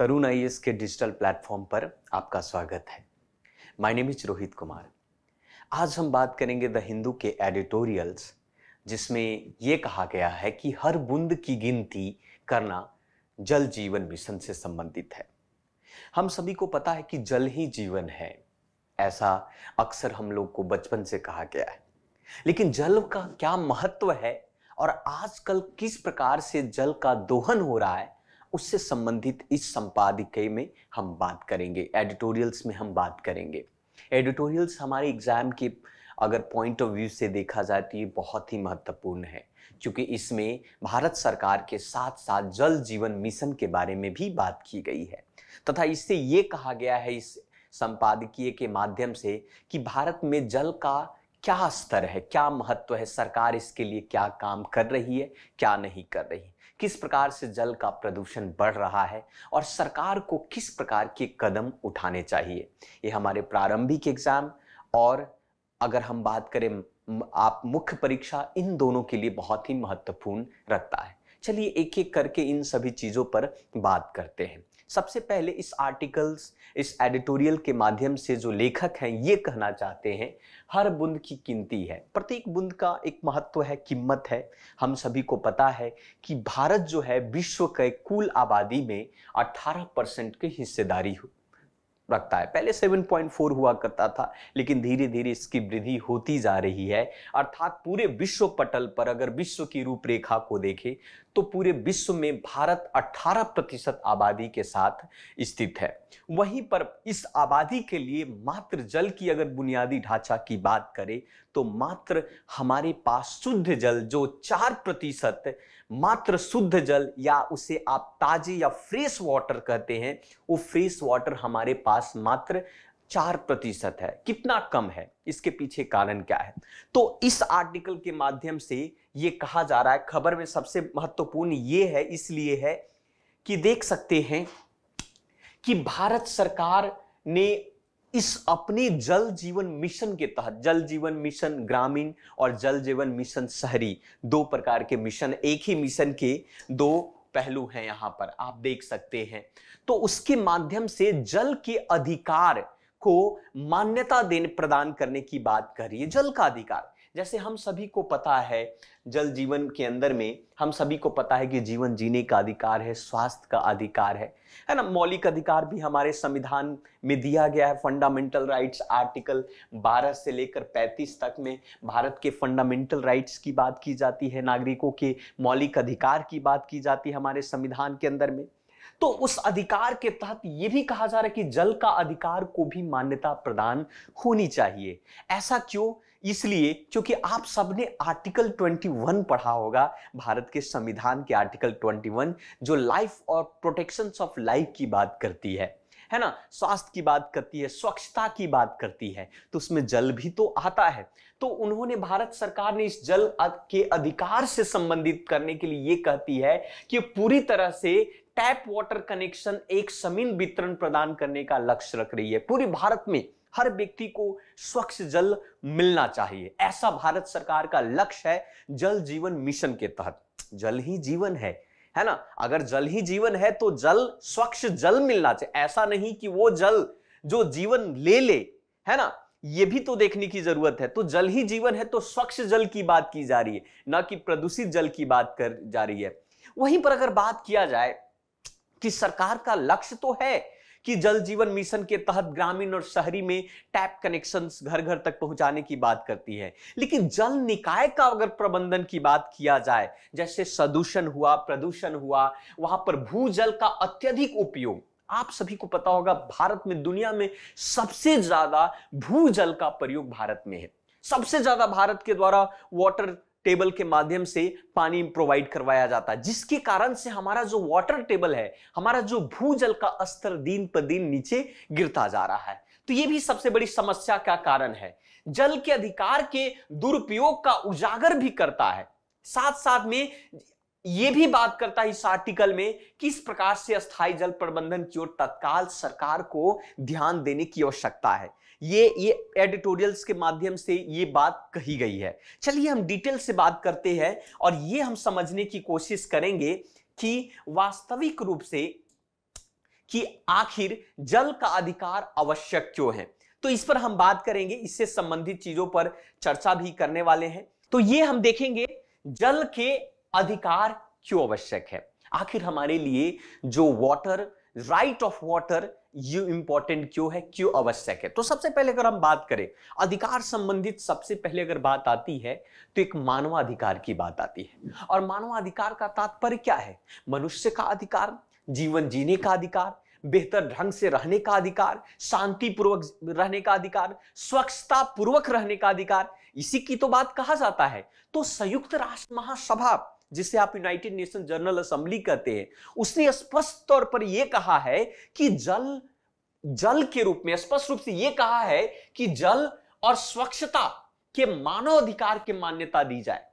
तरुण आई के digital platform पर आपका स्वागत है। My name is Rohit Kumar. आज हम बात करेंगे द हिंदू के एडिटोरियल्स, जिसमें यह कहा गया है कि हर बूंद की गिनती करना जल जीवन मिशन से संबंधित है। हम सभी को पता है कि जल ही जीवन है, ऐसा अक्सर हम लोग को बचपन से कहा गया है। लेकिन जल का क्या महत्व है और आजकल किस प्रकार से जल का दोहन हो रहा है उससे संबंधित इस संपादकीय में हम बात करेंगे एडिटोरियल्स में हम बात करेंगे। एडिटोरियल्स हमारे एग्ज़ाम के अगर पॉइंट ऑफ़ व्यू से देखा जाए तो ये बहुत ही महत्वपूर्ण है, क्योंकि इसमें भारत सरकार के साथ साथ जल जीवन मिशन के बारे में भी बात की गई है। तथा इससे ये कहा गया है इस संपादकीय के माध्यम से कि भारत में जल का क्या स्तर है, क्या महत्व है, सरकार इसके लिए क्या काम कर रही है, क्या नहीं कर रही। किस प्रकार से जल का प्रदूषण बढ़ रहा है और सरकार को किस प्रकार के कदम उठाने चाहिए? ये हमारे प्रारंभिक एग्ज़ाम और अगर हम बात करें आप मुख्य परीक्षा, इन दोनों के लिए बहुत ही महत्वपूर्ण रखता है। चलिए एक एक करके इन सभी चीज़ों पर बात करते हैं। सबसे पहले इस आर्टिकल्स इस एडिटोरियल के माध्यम से जो लेखक हैं, ये कहना चाहते हैं, हर बुंद की कीमती है। प्रत्येक बुंद का एक महत्व है, कीमत है। हम सभी को पता है कि भारत जो है, विश्व के कुल आबादी में 18 परसेंट की हिस्सेदारी रखता है। पहले 7.4 हुआ करता था, लेकिन धीरे धीरे इसकी वृद्धि होती जा रही है। अर्थात पूरे विश्व पटल पर अगर विश्व की रूपरेखा को देखें तो पूरे विश्व में भारत 18 प्रतिशत आबादी के साथ स्थित है। वहीं पर इस आबादी के लिए मात्र जल की अगर बुनियादी ढांचा की बात करें तो मात्र हमारे पास शुद्ध जल जो चार प्रतिशत मात्र शुद्ध जल या उसे आप ताजे या फ्रेश वाटर कहते हैं, वो फ्रेश वाटर हमारे पास मात्र चार प्रतिशत है। कितना कम है? इसके पीछे कारण क्या है? तो इस आर्टिकल के माध्यम से ये कहा जा रहा है, खबर में सबसे महत्वपूर्ण ये है, इसलिए है कि देख सकते हैं कि भारत सरकार ने इस अपने जल जीवन मिशन के तहत, जल जीवन मिशन ग्रामीण और जल जीवन मिशन शहरी, दो प्रकार के मिशन, एक ही मिशन के दो पहलू हैं यहाँ पर, आप देख सकते हैं। तो उसके माध्यम से जल के अधिकार को मान्यता देने, प्रदान करने की बात करिए, जल का अधिकार। जैसे हम सभी को पता है, जल जीवन के अंदर में हम सभी को पता है कि जीवन जीने का अधिकार है, स्वास्थ्य का अधिकार है। है ना? मौलिक अधिकार भी हमारे संविधान में दिया गया है। फंडामेंटल राइट्स आर्टिकल 12 से लेकर 35 तक में भारत के फंडामेंटल राइट्स की बात की जाती है, नागरिकों के मौलिक अधिकार की बात की जाती है हमारे संविधान के अंदर में। तो उस अधिकार के तहत यह भी कहा जा रहा है कि जल का अधिकार को भी मान्यता प्रदान होनी चाहिए। ऐसा क्यों? इसलिए क्योंकि आप सबने आर्टिकल 21 पढ़ा होगा, भारत के संविधान के आर्टिकल 21 जो लाइफ और प्रोटेक्शन ऑफ़ लाइफ की बात करती है। है ना? स्वास्थ्य की बात करती है, स्वच्छता की बात करती है तो उसमें जल भी तो आता है। तो उन्होंने भारत सरकार ने इस जल के अधिकार से संबंधित करने के लिए ये कहती है कि पूरी तरह से टैप वाटर कनेक्शन एक समीन वितरण प्रदान करने का लक्ष्य रख रही है। पूरे भारत में हर व्यक्ति को स्वच्छ जल मिलना चाहिए। ऐसा भारत सरकार का लक्ष्य है जल जीवन मिशन के तहत। जल ही जीवन है है ना? अगर जल ही जीवन है तो जल, स्वच्छ जल मिलना चाहिए। ऐसा नहीं कि वो जल जो जीवन ले ले, है ना? ये भी तो देखने की ज़रूरत है। तो जल ही जीवन है तो स्वच्छ जल की बात की जा रही है, ना कि प्रदूषित जल की बात कर जा रही है। वहीं पर अगर बात किया जाए कि सरकार का लक्ष्य तो है कि जल जीवन मिशन के तहत ग्रामीण और शहरी में टैप कनेक्शन घर घर तक पहुँचाने की बात करती है। लेकिन जल निकाय का अगर प्रबंधन की बात किया जाए, जैसे सदूषण हुआ, प्रदूषण हुआ, वहाँ पर भूजल का अत्यधिक उपयोग, आप सभी को पता होगा भारत में, दुनिया में सबसे ज़्यादा भूजल का प्रयोग भारत में है। सबसे ज़्यादा भारत के द्वारा वाटर टेबल के माध्यम से पानी प्रोवाइड करवाया जाता है। जिसके कारण से हमारा जो वाटर टेबल है, हमारा जो भूजल का स्तर दिन पर दिन नीचे गिरता जा रहा है। तो यह भी सबसे बड़ी समस्या का कारण है। जल के अधिकार के दुरुपयोग का उजागर भी करता है। साथ साथ में ये भी बात करता है इस आर्टिकल में किस प्रकार से स्थायी जल प्रबंधन की ओर तत्काल सरकार को ध्यान देने की आवश्यकता है। ये ये एडिटोरियल्स के माध्यम से ये बात कही गई है। चलिए हम डिटेल से बात करते हैं और ये हम समझने की कोशिश करेंगे कि वास्तविक रूप से कि आखिर जल का अधिकार आवश्यक क्यों है? तो इस पर हम बात करेंगे, इससे संबंधित चीज़ों पर चर्चा भी करने वाले हैं। तो ये हम देखेंगे, जल के अधिकार क्यों आवश्यक है? आखिर हमारे लिए जो water right of water you important क्यों है? क्यों आवश्यक है? तो सबसे पहले अगर हम बात करें, अधिकार संबंधित सबसे पहले अगर बात आती है तो एक मानवाधिकार की बात आती है। और मानवाधिकार का तात्पर्य क्या है? मनुष्य का अधिकार, जीवन जीने का अधिकार, बेहतर ढंग से रहने का अधिकार, शांतिपूर्वक रहने का अधिकार स्वच्छता पूर्वक रहने का अधिकार, इसी की तो बात कहा जाता है। तो संयुक्त राष्ट्र महासभा जिसे आप यूनाइटेड नेशन जनरल असेंबली कहते हैं, उसने स्पष्ट तौर पर यह कहा है कि जल जल के रूप में, स्पष्ट रूप से यह कहा है कि जल और स्वच्छता के मानव अधिकार की मान्यता दी जाए।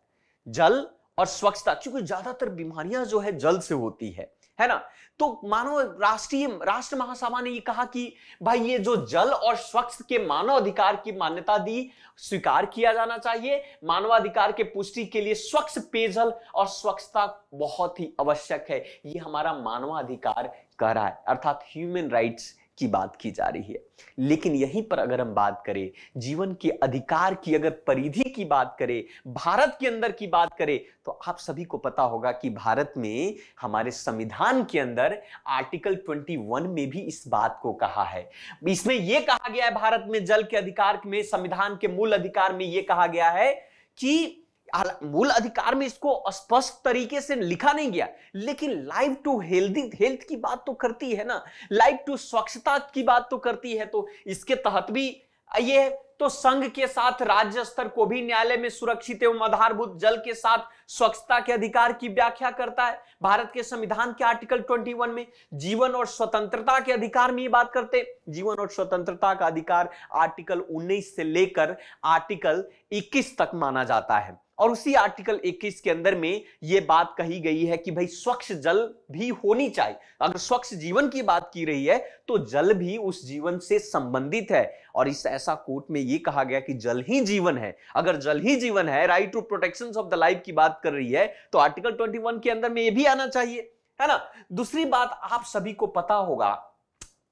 जल और स्वच्छता, क्योंकि ज़्यादातर बीमारियाँ जो है जल से होती है। है ना? तो मानव राष्ट्रीय, राष्ट्र महासभा ने ये कहा कि भाई ये जो जल और स्वच्छ के मानव अधिकार की मान्यता दी, स्वीकार किया जाना चाहिए। मानवाधिकार के पुष्टि के लिए स्वच्छ पेयजल और स्वच्छता बहुत ही आवश्यक है। ये हमारा मानवाधिकार कह रहा है। अर्थात ह्यूमन राइट्स की बात की जा रही है। लेकिन यहीं पर अगर हम बात करें, जीवन के अधिकार की अगर परिधि की बात करें, भारत के अंदर की बात करें तो आप सभी को पता होगा कि भारत में हमारे संविधान के अंदर आर्टिकल 21 में भी इस बात को कहा है। इसमें यह कहा गया है, भारत में जल के अधिकार में, संविधान के मूल अधिकार में यह कहा गया है कि मूल अधिकार में इसको स्पष्ट तरीके से लिखा नहीं गया, लेकिन लाइफ टू हेल्दी हेल्थ की बात तो करती है ना लाइफ टू स्वच्छता की बात तो करती है तो इसके तहत भी ये तो संघ के साथ, राज्य स्तर को भी न्यायालय में सुरक्षित एवं आधारभूत जल के साथ स्वच्छता के अधिकार की व्याख्या करता है। भारत के संविधान के आर्टिकल 21 में जीवन और स्वतंत्रता के अधिकार में ये बात करते जीवन और स्वतंत्रता का अधिकार आर्टिकल 19 से लेकर आर्टिकल 21 तक माना जाता है। और उसी आर्टिकल 21 के अंदर में यह बात कही गई है कि भाई स्वच्छ जल भी होनी चाहिए। अगर स्वच्छ जीवन की बात की रही है तो जल भी उस जीवन से संबंधित है। और इस ऐसा कोर्ट में यह कहा गया कि जल ही जीवन है। अगर जल ही जीवन है right to protection of the life की बात कर रही है तो आर्टिकल ट्वेंटी के अंदर में यह भी आना चाहिए, है ना? दूसरी बात आप सभी को पता होगा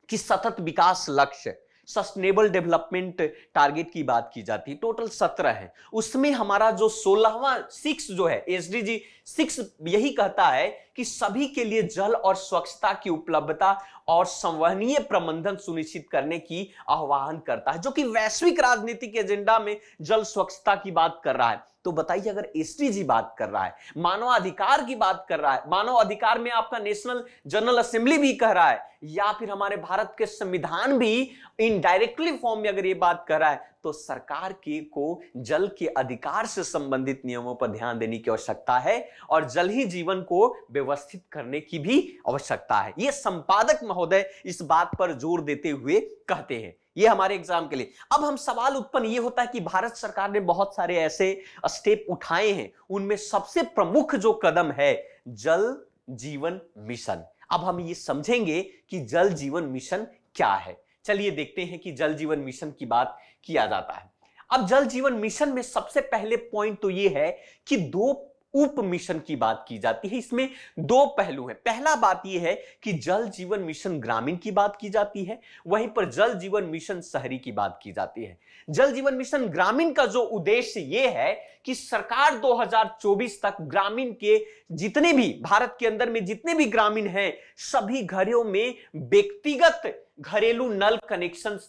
कि सतत विकास लक्ष्य सस्टेनेबल डेवलपमेंट टारगेट की बात की जाती है, टोटल सत्रह है। उसमें हमारा जो सोलहवा, सिक्स जो है एस डी सिक्स यही कहता है कि सभी के लिए जल और स्वच्छता की उपलब्धता और संवहनीय प्रबंधन सुनिश्चित करने की आह्वान करता है, जो कि वैश्विक राजनीतिक एजेंडा में जल स्वच्छता की बात कर रहा है। तो बताइए, अगर एस जी बात कर रहा है, मानवाधिकार की बात कर रहा है मानव अधिकार में आपका नेशनल जनरल असेंबली भी कह रहा है, या फिर हमारे भारत के संविधान भी इनडायरेक्टली फॉर्म में अगर ये बात कर रहा है तो सरकार के को जल के अधिकार से संबंधित नियमों पर ध्यान देने की आवश्यकता है और जल ही जीवन को व्यवस्थित करने की भी आवश्यकता है। यह संपादक महोदय इस बात पर ज़ोर देते हुए कहते हैं। ये हमारे एग्ज़ाम के लिए। अब हम सवाल उत्पन्न ये होता है कि भारत सरकार ने बहुत सारे ऐसे स्टेप उठाए हैं, उनमें सबसे प्रमुख जो कदम है, जल जीवन मिशन। अब हम ये समझेंगे कि जल जीवन मिशन क्या है। चलिए देखते हैं कि जल जीवन मिशन की बात किया जाता है। अब जल जीवन मिशन में सबसे पहले पॉइंट तो ये है कि दो उप मिशन की बात की जाती है। इसमें दो पहलू हैं। पहला बात यह है कि जल जीवन मिशन ग्रामीण की बात की जाती है, वहीं पर जल जीवन मिशन शहरी की बात की जाती है। जल जीवन मिशन ग्रामीण का जो उद्देश्य यह है कि सरकार 2024 तक ग्रामीण के जितने भी, भारत के अंदर में जितने भी ग्रामीण हैं, सभी घरों में व्यक्तिगत घरेलू नल कनेक्शन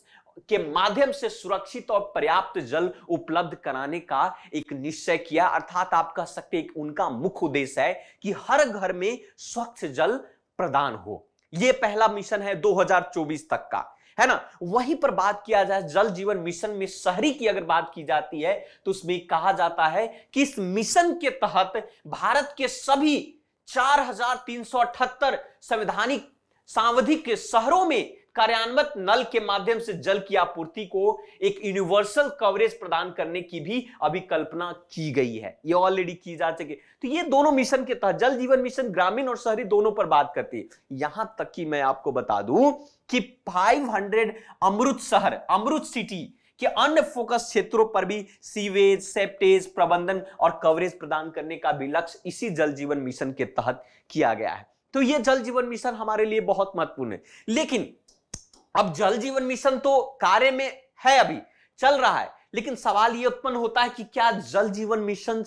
के माध्यम से सुरक्षित और पर्याप्त जल उपलब्ध कराने का एक निश्चय किया। अर्थात आप कह सकते एक उनका मुख्य उद्देश्य है कि हर घर में स्वच्छ जल प्रदान हो। यह पहला मिशन है 2024 तक का, है ना? वहीं पर बात किया जाए, जल जीवन मिशन में शहरी की अगर बात की जाती है तो उसमें कहा जाता है कि इस मिशन के तहत भारत के सभी चार हज़ार तीन सौ अठहत्तर संवैधानिक, सांवधिक शहरों में कार्यान्वित नल के माध्यम से जल की आपूर्ति को एक यूनिवर्सल कवरेज प्रदान करने की भी अभी कल्पना की गई है। ये ऑलरेडी की जा चुकी तो ये दोनों मिशन के तहत जल जीवन मिशन ग्रामीण और शहरी दोनों पर बात करती है। यहाँ तक कि मैं आपको बता दूँ कि 500 अमृत शहर, अमृत सिटी के अन्य फोकस क्षेत्रों पर भी सीवेज सेप्टेज प्रबंधन और कवरेज प्रदान करने का भी लक्ष्य इसी जल जीवन मिशन के तहत किया गया है। तो ये जल जीवन मिशन हमारे लिए बहुत महत्वपूर्ण है। लेकिन अब जल जीवन मिशन तो कार्य में है अभी, चल रहा है, लेकिन सवाल यह उत्पन्न होता है कि क्या जल जीवन मिशन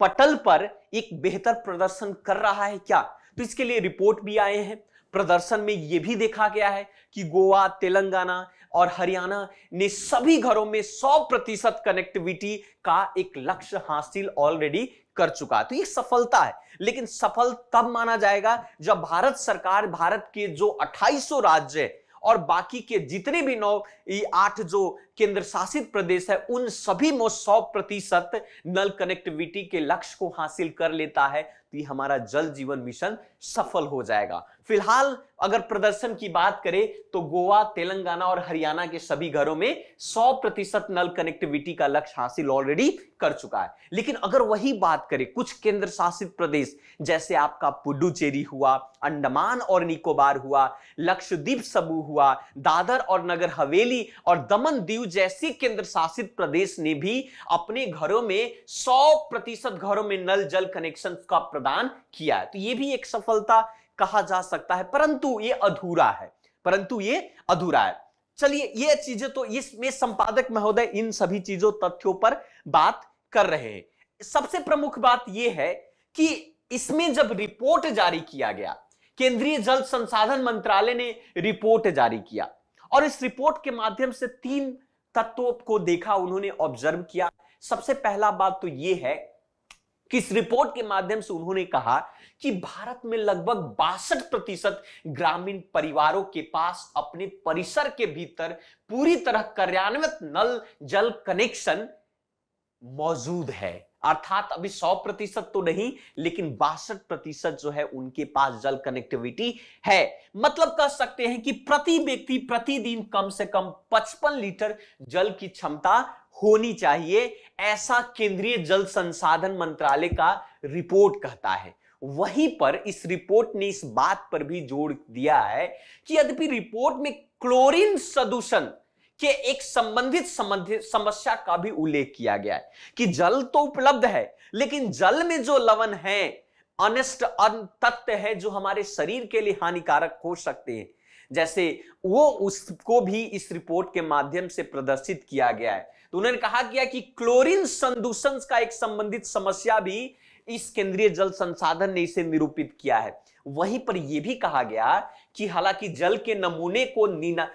पटल पर एक बेहतर प्रदर्शन कर रहा है क्या? तो इसके लिए रिपोर्ट भी आए हैं। प्रदर्शन में यह भी देखा गया है कि गोवा, तेलंगाना और हरियाणा ने सभी घरों में 100 प्रतिशत कनेक्टिविटी का एक लक्ष्य हासिल ऑलरेडी कर चुका है। तो ये सफलता है, लेकिन सफल तब माना जाएगा जब भारत सरकार, भारत के जो 2800 राज्य है और बाकी के जितने भी नौ आठ जो केंद्र शासित प्रदेश है, उन सभी में सौ प्रतिशत नल कनेक्टिविटी के लक्ष्य को हासिल कर लेता है। ये हमारा जल जीवन मिशन सफल हो जाएगा। फ़िलहाल अगर प्रदर्शन की बात करें तो गोवा, तेलंगाना और हरियाणा के सभी घरों में 100 प्रतिशत नल कनेक्टिविटी का लक्ष्य हासिल ऑलरेडी कर चुका है। लेकिन अगर वही बात करें, कुछ केंद्र शासित प्रदेश, जैसे आपका पुडुचेरी हुआ, अंडमान और निकोबार हुआ, लक्षद्वीप सबू हुआ, दादर और नगर हवेली और दमन दीव जैसे केंद्र शासित प्रदेश ने भी अपने घरों में सौ प्रतिशत घरों में नल जल कनेक्शन का किया है। तो यह भी एक सफलता कहा जा सकता है। परंतु ये अधूरा है। परंतु ये अधूरा है। चलिए, ये चीज़ें तो इसमें संपादक महोदय इन सभी चीज़ों, तथ्यों पर बात कर रहे हैं। सबसे प्रमुख बात यह है कि इसमें जब रिपोर्ट जारी किया गया, केंद्रीय जल संसाधन मंत्रालय ने रिपोर्ट जारी किया और इस रिपोर्ट के माध्यम से तीन तत्वों को देखा, उन्होंने ऑब्ज़र्व किया। सबसे पहला बात तो यह है कि इस रिपोर्ट के माध्यम से उन्होंने कहा कि भारत में लगभग बासठ प्रतिशत ग्रामीण परिवारों के पास अपने परिसर के भीतर पूरी तरह कार्यान्वित नल जल कनेक्शन मौजूद है। अर्थात अभी 100 प्रतिशत तो नहीं, लेकिन बासठ प्रतिशत जो है उनके पास जल कनेक्टिविटी है। मतलब कह सकते हैं कि प्रति व्यक्ति प्रतिदिन कम से कम 55 लीटर जल की क्षमता होनी चाहिए, ऐसा केंद्रीय जल संसाधन मंत्रालय का रिपोर्ट कहता है। वहीं पर इस रिपोर्ट ने इस बात पर भी ज़ोर दिया है कि यद्यपि रिपोर्ट में क्लोरीन सदूषण के एक संबंधित संबंधित समस्या का भी उल्लेख किया गया है कि जल तो उपलब्ध है, लेकिन जल में जो लवण है, अनिष्ट तत्व है जो हमारे शरीर के लिए हानिकारक हो सकते हैं। जैसे वो उसको भी इस रिपोर्ट के माध्यम से प्रदर्शित किया गया है। तो उन्होंने कहा गया कि क्लोरीन संदूषण का एक संबंधित समस्या भी इस केंद्रीय जल संसाधन ने इसे निरूपित किया है। वहीं पर यह भी कहा गया कि हालाँकि जल के नमूने को नीना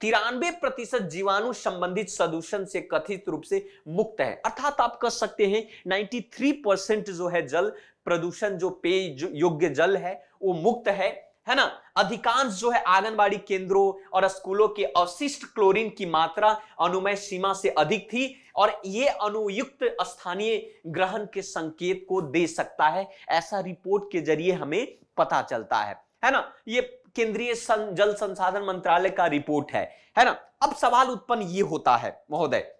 तिरानवे प्रतिशत जीवाणु संबंधित सदूषण से कथित रूप से मुक्त है। अर्थात आप कह सकते हैं 93 परसेंट जो है जल प्रदूषण, जो पेय योग्य जल है, वो मुक्त है। है ना? अधिकांश जो है आंगनबाड़ी केंद्रों और स्कूलों के अवशिष्ट क्लोरीन की मात्रा अनुमय सीमा से अधिक थी और ये अनुयुक्त स्थानीय ग्रहण के संकेत को दे सकता है। ऐसा रिपोर्ट के ज़रिए हमें पता चलता है। है ना? ये केंद्रीय जल संसाधन मंत्रालय का रिपोर्ट है। है ना? अब सवाल उत्पन्न ये होता है, महोदय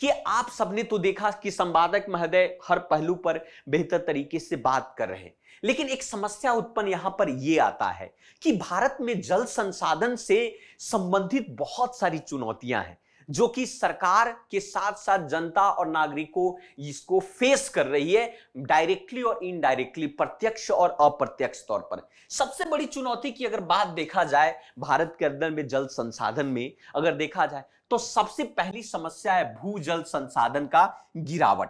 कि आप सबने तो देखा कि संवादक महोदय हर पहलू पर बेहतर तरीके से बात कर रहे हैं। लेकिन एक समस्या उत्पन्न यहाँ पर यह आता है कि भारत में जल संसाधन से संबंधित बहुत सारी चुनौतियाँ हैं, जो कि सरकार के साथ साथ जनता और नागरिकों इसको फेस कर रही है डायरेक्टली और इनडायरेक्टली प्रत्यक्ष और अप्रत्यक्ष तौर पर। सबसे बड़ी चुनौती की अगर बात देखा जाए, भारत के अंदर में जल संसाधन में अगर देखा जाए तो सबसे पहली समस्या है भूजल संसाधन का गिरावट।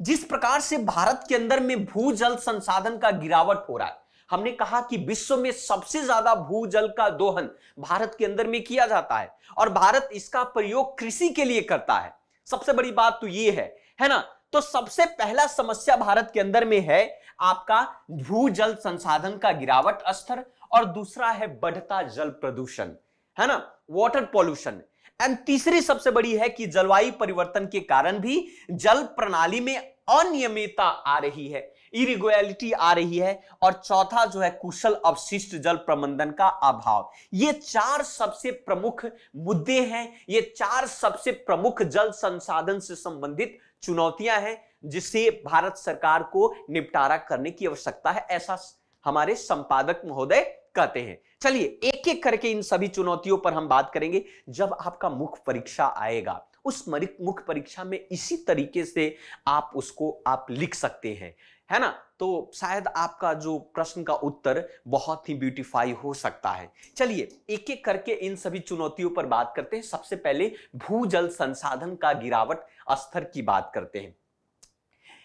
जिस प्रकार से भारत के अंदर में भूजल संसाधन का गिरावट हो रहा है, हमने कहा कि विश्व में सबसे ज़्यादा भूजल का दोहन भारत के अंदर में किया जाता है और भारत इसका प्रयोग कृषि के लिए करता है। सबसे बड़ी बात तो ये है है ना? तो सबसे पहला समस्या भारत के अंदर में है आपका भूजल संसाधन का गिरावट स्तर और दूसरा है बढ़ता जल प्रदूषण। है ना? वाटर पॉल्यूशन एंड तीसरी सबसे बड़ी है कि जलवायु परिवर्तन के कारण भी जल प्रणाली में अनियमितता आ रही है इरिगुअलिटी आ रही है, और चौथा जो है कुशल अवशिष्ट जल प्रबंधन का अभाव। ये चार सबसे प्रमुख मुद्दे हैं, ये चार सबसे प्रमुख जल संसाधन से संबंधित चुनौतियाँ हैं जिसे भारत सरकार को निपटारा करने की आवश्यकता है, ऐसा हमारे संपादक महोदय कहते हैं। चलिए एक एक करके इन सभी चुनौतियों पर हम बात करेंगे। जब आपका मुख्य परीक्षा आएगा, उस मुख्य परीक्षा में इसी तरीके से आप उसको, आप लिख सकते हैं, है ना? तो शायद आपका जो प्रश्न का उत्तर बहुत ही ब्यूटीफाई हो सकता है। चलिए एक एक करके इन सभी चुनौतियों पर बात करते हैं। सबसे पहले भूजल संसाधन का गिरावट स्तर की बात करते हैं।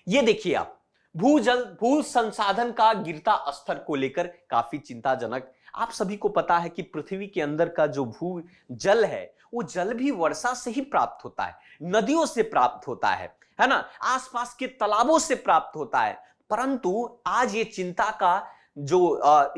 ये देखिए आप, भूजल, भू संसाधन का गिरता स्तर को लेकर काफ़ी चिंताजनक आप सभी को पता है कि पृथ्वी के अंदर का जो भू जल है, वो जल भी वर्षा से ही प्राप्त होता है, नदियों से प्राप्त होता है है ना? आसपास के तालाबों से प्राप्त होता है। परंतु आज ये चिंता का जो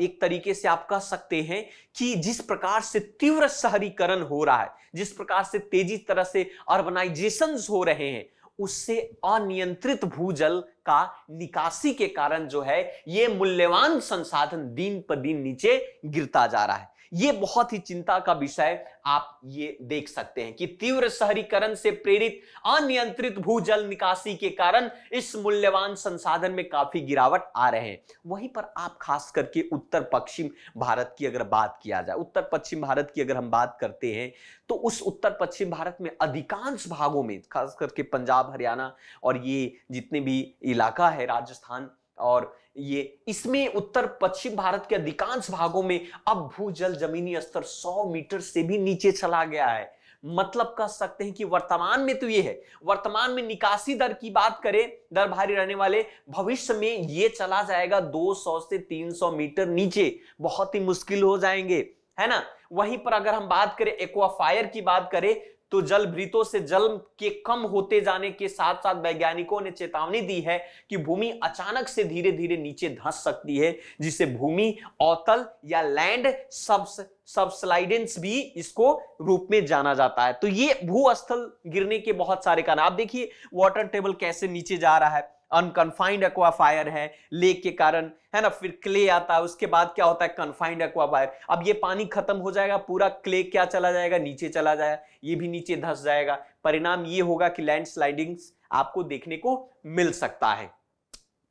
एक तरीके से आप कह सकते हैं कि जिस प्रकार से तीव्र शहरीकरण हो रहा है, जिस प्रकार से तेज़ी तरह से अर्बनाइजेशन हो रहे हैं उससे अनियंत्रित भूजल का निकासी के कारण जो है, ये मूल्यवान संसाधन दिन पर दिन नीचे गिरता जा रहा है। ये बहुत ही चिंता का विषय आप ये देख सकते हैं कि तीव्र शहरीकरण से प्रेरित अनियंत्रित भूजल निकासी के कारण इस मूल्यवान संसाधन में काफ़ी गिरावट आ रहे हैं। वहीं पर आप खास करके उत्तर पश्चिम भारत की अगर बात किया जाए, उत्तर पश्चिम भारत की अगर हम बात करते हैं तो उस उत्तर पश्चिम भारत में अधिकांश भागों में, खास करके पंजाब, हरियाणा और ये जितने भी इलाका है, राजस्थान और ये इसमें उत्तर पश्चिम भारत के अधिकांश भागों में अब भूजल जमीनी स्तर 100 मीटर से भी नीचे चला गया है। मतलब कह सकते हैं कि वर्तमान में तो ये है। वर्तमान में निकासी दर की बात करें, दर भारी रहने वाले, भविष्य में ये चला जाएगा 200 से 300 मीटर नीचे। बहुत ही मुश्किल हो जाएँगे, है ना? वहीं पर अगर हम बात करें, एक्वाफायर की बात करें तो जल भ्रीतों से जल के कम होते जाने के साथ साथ वैज्ञानिकों ने चेतावनी दी है कि भूमि अचानक से धीरे धीरे नीचे धंस सकती है जिसे भूमि, अवतल या लैंड सब्स, सबस्लाइडेंस भी इसको रूप में जाना जाता है। तो ये भूस्थल गिरने के बहुत सारे कारण। आप देखिए वाटर टेबल कैसे नीचे जा रहा है। अनकनफाइंड एक्वाफायर है, लेक के कारण, है ना, फिर क्ले आता है उसके बाद क्या होता है, कन्फाइंड एक्वाफायर अब ये पानी खत्म हो जाएगा, पूरा क्ले क्या चला जाएगा, नीचे चला जाएगा, ये भी नीचे धस जाएगा। परिणाम ये होगा कि लैंड आपको देखने को मिल सकता है।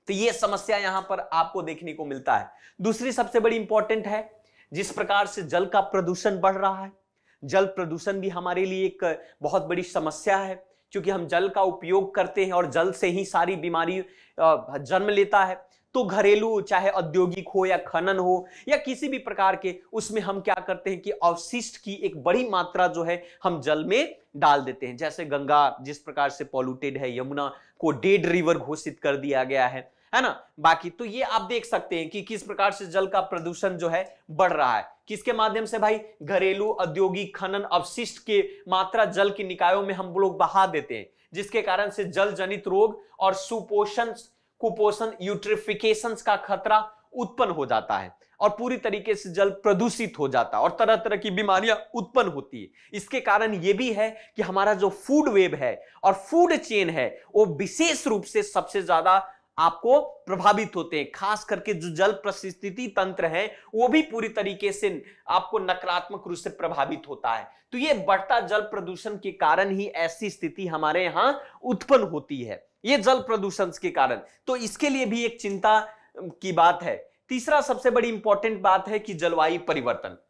तो ये समस्या यहाँ पर आपको देखने को मिलता है। दूसरी सबसे बड़ी इंपॉर्टेंट है, जिस प्रकार से जल का प्रदूषण बढ़ रहा है, जल प्रदूषण भी हमारे लिए एक बहुत बड़ी समस्या है। क्योंकि हम जल का उपयोग करते हैं और जल से ही सारी बीमारी जन्म लेता है। तो घरेलू, चाहे औद्योगिक हो या खनन हो या किसी भी प्रकार के, उसमें हम क्या करते हैं कि अवशिष्ट की एक बड़ी मात्रा जो है, हम जल में डाल देते हैं। जैसे गंगा, जिस प्रकार से पॉल्यूटेड है, यमुना को डेड रिवर घोषित कर दिया गया है है ना? बाकी तो ये आप देख सकते हैं कि किस प्रकार से जल का प्रदूषण जो है, बढ़ रहा है। किसके माध्यम से भाई? घरेलू, औद्योगिक, खनन, अवशिष्ट के मात्रा जल के निकायों में हम लोग बहा देते हैं, जिसके कारण से जल जनित रोग और सुपोषण, कुपोषण यूट्रिफिकेशन का खतरा उत्पन्न हो जाता है और पूरी तरीके से जल प्रदूषित हो जाता है और तरह तरह की बीमारियाँ उत्पन्न होती है। इसके कारण यह भी है कि हमारा जो फ़ूड वेब है और फ़ूड चेन है, वो विशेष रूप से सबसे ज़्यादा आपको प्रभावित होते हैं। खास करके जो जल प्रस्थिति तंत्र है, वो भी पूरी तरीके से आपको नकारात्मक रूप से प्रभावित होता है। तो ये बढ़ता जल प्रदूषण के कारण ही ऐसी स्थिति हमारे यहाँ उत्पन्न होती है। ये जल प्रदूषण के कारण। तो इसके लिए भी एक चिंता की बात है। तीसरा सबसे बड़ी इंपॉर्टेंट बात है कि जलवायु परिवर्तन।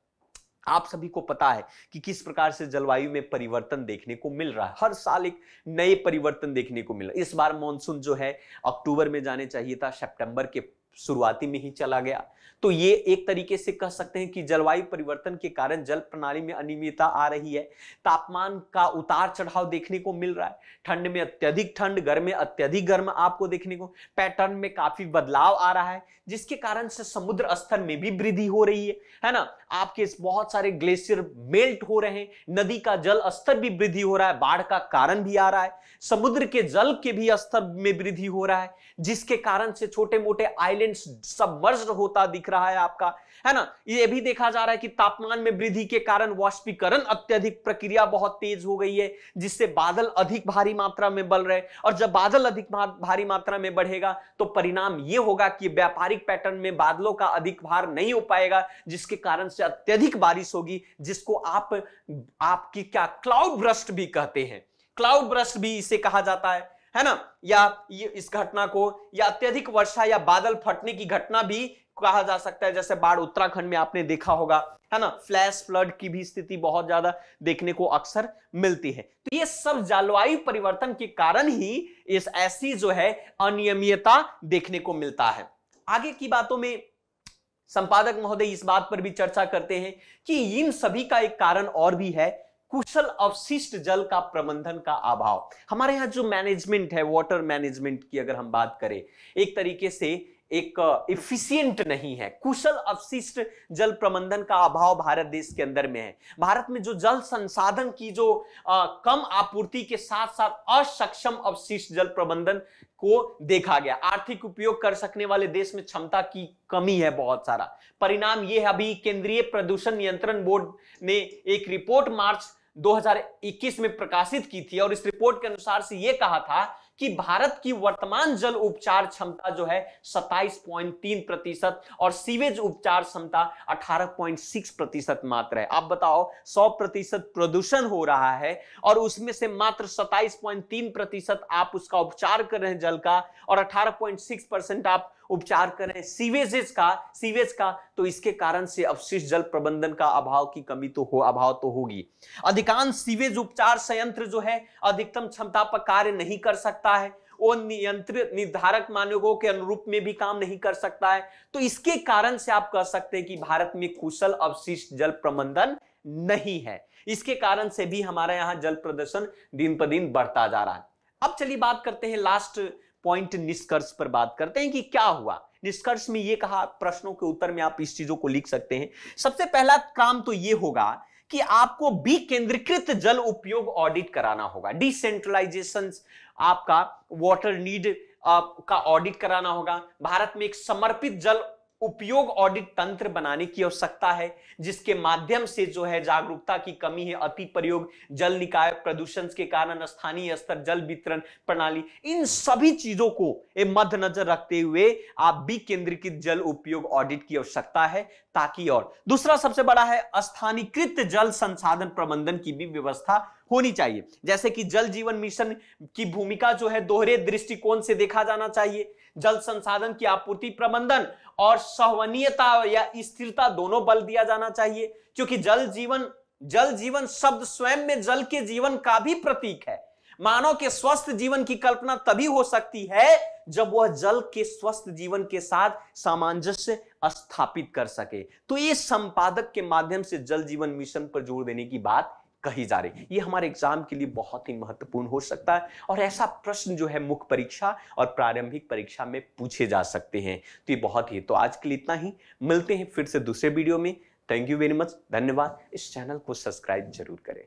आप सभी को पता है कि किस प्रकार से जलवायु में परिवर्तन देखने को मिल रहा है। हर साल एक नए परिवर्तन देखने को मिल रहा है। इस बार मानसून जो है, अक्टूबर में जाने चाहिए था, सितंबर के शुरुआती में ही चला गया। तो ये एक तरीके से कह सकते हैं कि जलवायु परिवर्तन के कारण जल प्रणाली में अनियमितता आ रही है। तापमान का उतार चढ़ाव देखने को मिल रहा है। ठंड में अत्यधिक ठंड गर्म में अत्यधिक गर्म आपको देखने को, पैटर्न में काफ़ी बदलाव आ रहा है, जिसके कारण से समुद्र स्तर में भी वृद्धि हो रही है। है ना? आपके बहुत सारे ग्लेशियर मेल्ट हो रहे हैं, नदी का जल स्तर भी वृद्धि हो रहा है, बाढ़ का कारण भी आ रहा है, समुद्र के जल के भी स्तर में वृद्धि हो रहा है, जिसके कारण से छोटे मोटे आइलैंड सबमर्ज होता दिख रहा है आपका, है ना? ये भी देखा जा रहा है कि तापमान में वृद्धि के कारण वाष्पीकरण अत्यधिक प्रक्रिया बहुत तेज हो गई है, जिससे बादल अधिक भारी मात्रा में बल रहे और जब बादल अधिक भारी मात्रा में बढ़ेगा तो परिणाम ये होगा कि व्यापारिक पैटर्न में बादलों का अधिक भार नहीं हो पाएगा, जिसके कारण से अत्यधिक बारिश होगी, जिसको आप, आपकी क्या? क्लाउड ब्रस्ट भी कहते हैं। क्लाउड ब्रस्ट भी इसे कहा जाता है। है ना? या इस घटना को, या अत्यधिक वर्षा या बादल फटने की घटना भी कहा जा सकता है, जैसे बाढ़ उत्तराखंड में आपने देखा होगा, है ना? फ्लैश फ्लड की भी स्थिति बहुत ज़्यादा देखने को अक्सर मिलती है। तो ये सब जलवायु परिवर्तन के कारण ही इस ऐसी जो है अनियमितता देखने को मिलता है। आगे की बातों में संपादक महोदय इस बात पर भी चर्चा करते हैं कि इन सभी का एक कारण और भी है कुशल अवशिष्ट जल का प्रबंधन का अभाव। हमारे यहाँ जो मैनेजमेंट है वाटर मैनेजमेंट की अगर हम बात करें एक तरीके से एक इफिशियंट नहीं है। कुशल अवशिष्ट जल प्रबंधन का अभाव भारत देश के अंदर में है। भारत में जो जल संसाधन की जो आ, कम आपूर्ति के साथ साथ असक्षम अवशिष्ट जल प्रबंधन को देखा गया। आर्थिक उपयोग कर सकने वाले देश में क्षमता की कमी है बहुत सारा। परिणाम ये अभी केंद्रीय प्रदूषण नियंत्रण बोर्ड ने एक रिपोर्ट मार्च 2021 में प्रकाशित की थी और इस रिपोर्ट के अनुसार से यह कहा था कि भारत की वर्तमान जल उपचार क्षमता जो है 27.3 प्रतिशत और सीवेज उपचार क्षमता 18.6 प्रतिशत मात्र है। आप बताओ 100 प्रतिशत प्रदूषण हो रहा है और उसमें से मात्र 27.3 प्रतिशत आप उसका उपचार कर रहे हैं जल का और 18.6 परसेंट आप उपचार करें। सीवेजेस का, सीवेज का तो इसके कारण से अवशिष्ट जल प्रबंधन का अभाव की कमी तो हो, अभाव तो होगी। अधिकांश सीवेज उपचार संयंत्र जो है, अधिकतम क्षमता पर कार्य नहीं कर सकता है। नियंत्रित निर्धारक मानकों के अनुरूप में भी काम नहीं कर सकता है। तो इसके कारण से आप कह सकते हैं कि भारत में कुशल अवशिष्ट जल प्रबंधन नहीं है। इसके कारण से भी हमारे यहाँ जल प्रदर्शन दिन पर दिन बढ़ता जा रहा है। अब चलिए बात करते हैं लास्ट पॉइंट निष्कर्ष पर बात करते हैं कि क्या हुआ? निष्कर्ष में ये कहा, प्रश्नों के उत्तर में आप इस चीज़ों को लिख सकते हैं। सबसे पहला काम तो ये होगा कि आपको भी केंद्रीकृत जल उपयोग ऑडिट कराना होगा। डिसेंट्रलाइजेशन आपका वाटर नीड का ऑडिट कराना होगा। भारत में एक समर्पित जल उपयोग ऑडिट तंत्र बनाने की आवश्यकता है, जिसके माध्यम से जो है जागरूकता की कमी है, अति प्रयोग, जल निकाय प्रदूषण के कारण स्थानीय स्तर, जल वितरण प्रणाली, इन सभी चीज़ों को मद्देनजर रखते हुए आप भी केंद्रीकृत जल उपयोग ऑडिट की आवश्यकता है, ताकि और। दूसरा सबसे बड़ा है स्थानीकृत जल संसाधन प्रबंधन की भी व्यवस्था होनी चाहिए। जैसे कि जल जीवन मिशन की भूमिका जो है, दोहरे दृष्टिकोण से देखा जाना चाहिए। जल संसाधन की आपूर्ति प्रबंधन और सहवनीयता या स्थिरता दोनों बल दिया जाना चाहिए, क्योंकि जल जीवन जल जीवन शब्द स्वयं में जल के जीवन का भी प्रतीक है। मानव के स्वस्थ जीवन की कल्पना तभी हो सकती है जब वह जल के स्वस्थ जीवन के साथ सामंजस्य स्थापित कर सके। तो ये संपादक के माध्यम से जल जीवन मिशन पर ज़ोर देने की बात कही जा रही। ये हमारे एग्ज़ाम के लिए बहुत ही महत्वपूर्ण हो सकता है और ऐसा प्रश्न जो है मुख्य परीक्षा और प्रारंभिक परीक्षा में पूछे जा सकते हैं। तो ये बहुत ही तो आज के लिए इतना ही। मिलते हैं फिर से दूसरे वीडियो में। थैंक यू वेरी मच धन्यवाद। इस चैनल को सब्सक्राइब ज़रूर करें।